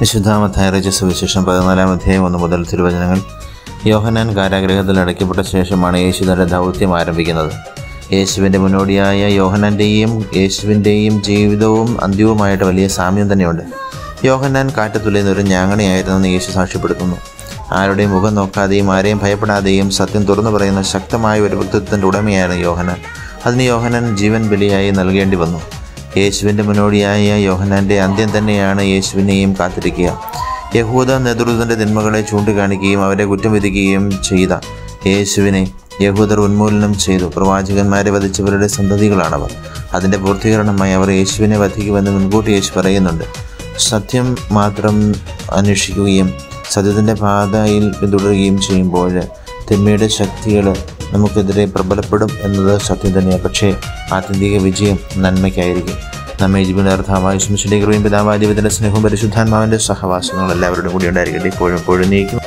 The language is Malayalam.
വിശുദ്ധാമത്തായ രച സുവിശേഷം പതിനാലാം അധ്യായം ഒന്ന് മുതൽ തിരുവചനങ്ങൾ. യോഹനാൻ കാരാഗ്രഹത്തിൽ അടയ്ക്കപ്പെട്ട ശേഷമാണ് യേശു തന്റെ ദൗത്യം ആരംഭിക്കുന്നത്. യേശുവിന്റെ മുന്നോടിയായ യോഹനാന്റെയും യേശുവിന്റെയും ജീവിതവും അന്ത്യവുമായിട്ട് വലിയ സാമ്യം തന്നെയുണ്ട്. യോഹന്നാൻ കാറ്റത്തുള്ളുന്ന ഒരു ഞാങ്ങണിയായിരുന്നെന്ന് യേശു സാക്ഷ്യപ്പെടുത്തുന്നു. ആരുടെയും മുഖം നോക്കാതെയും ആരെയും ഭയപ്പെടാതെയും സത്യം തുറന്നു പറയുന്ന ശക്തമായ ഒരു വ്യക്തിത്വത്തിന്റെ ഉടമയാണ് യോഹനാൻ അതിന് യോഹനാൻ ജീവൻ ബലിയായി നൽകേണ്ടി വന്നു. യേശുവിന്റെ മുന്നോടിയായ യോഹനാന്റെ അന്ത്യം തന്നെയാണ് യേശുവിനെയും കാത്തിരിക്കുക. യഹൂദ നേതൃത്വത്തിന്റെ തിന്മകളെ ചൂണ്ടിക്കാണിക്കുകയും അവരെ കുറ്റം വിധിക്കുകയും ചെയ്ത യേശുവിനെ യഹൂദർ ഉന്മൂലനം ചെയ്തു. പ്രവാചകന്മാരെ വധിച്ചവരുടെ സന്തതികളാണവർ. അതിന്റെ പൂർത്തീകരണമായി അവർ യേശുവിനെ വധിക്കുമെന്ന് മുൻകൂട്ടി യേശു പറയുന്നുണ്ട്. സത്യം മാത്രം അന്വേഷിക്കുകയും സത്യത്തിന്റെ പാതയിൽ പിന്തുടരുകയും ചെയ്യുമ്പോൾ തിന്മയുടെ ശക്തികൾ നമുക്കെതിരെ പ്രബലപ്പെടും എന്നത് സത്യം തന്നെയാണ് പക്ഷേ ആത്യന്തിക വിജയം നന്മയ്ക്കായിരിക്കും. നമ്മെ ജീവനാർത്ഥാവായ ശുശ്രൂഷയുടെ കൃപയും പിതാവാദിപതിന്റെ സ്നേഹവും പരിശുദ്ധാത്മാവിന്റെ സഹവാസങ്ങൾ എല്ലാവരുടെയും കൂടി ഉണ്ടായിരിക്കട്ടെ. ഇപ്പോഴും എപ്പോഴും നീക്കും.